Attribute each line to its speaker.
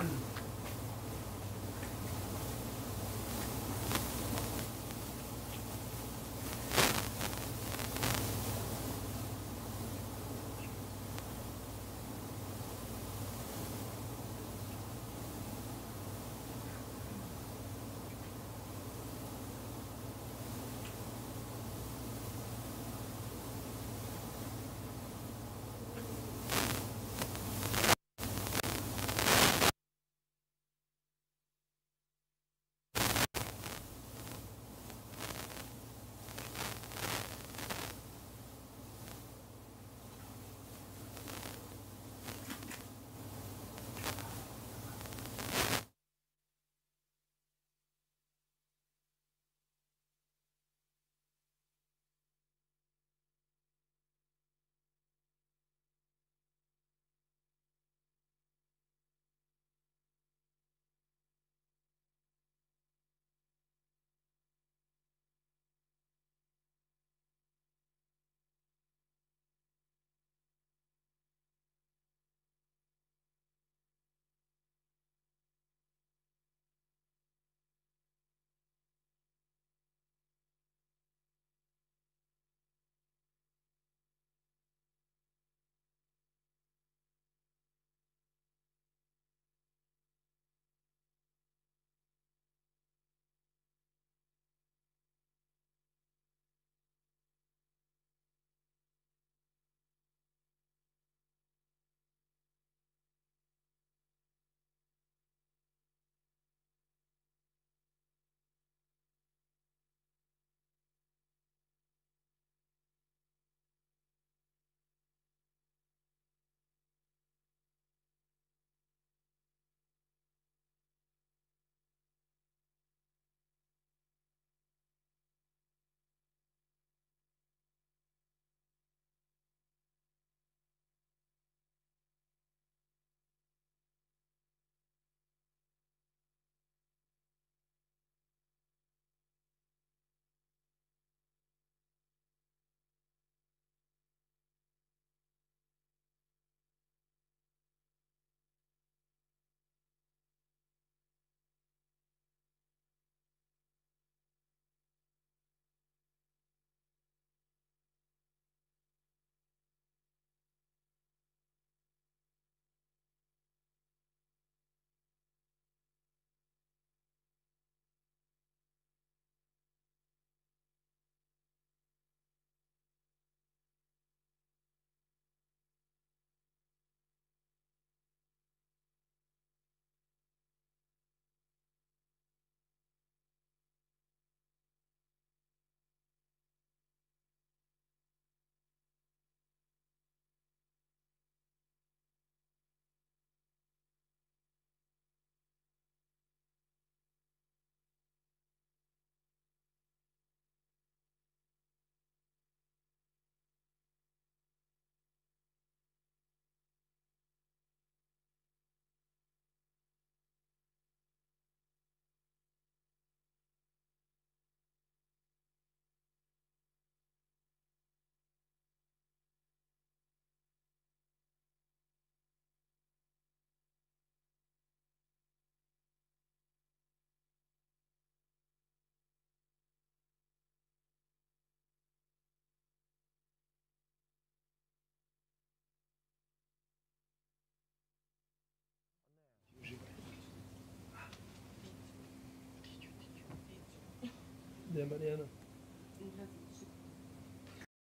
Speaker 1: mm Né, Mariana?